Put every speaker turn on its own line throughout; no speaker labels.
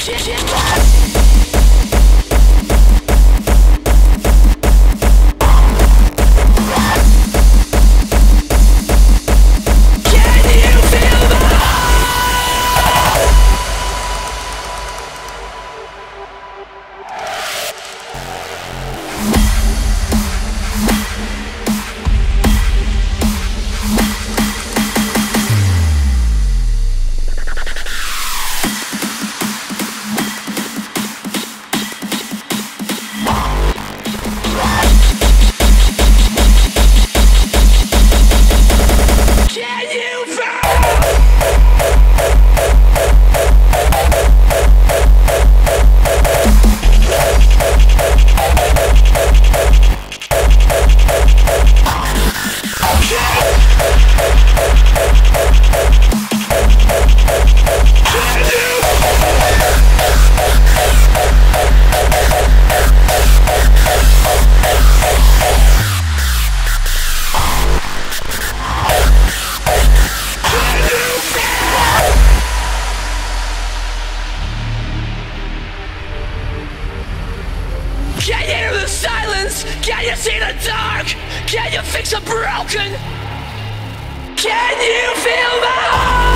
Shit, shit, shit. See the dark? Can you fix a broken? Can you feel the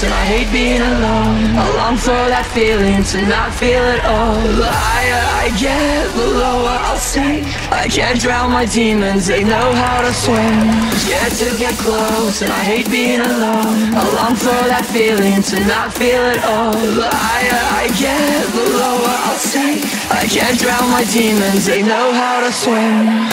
and I hate being alone. I long for that feeling to not feel at all. The higher I get, the lower I'll sink. I can't drown my demons, they know how to swim. Scared to get close and I hate being alone. I long for that feeling to not feel at all. The higher I get, the lower I'll sink. I can't drown my demons, they know how to swim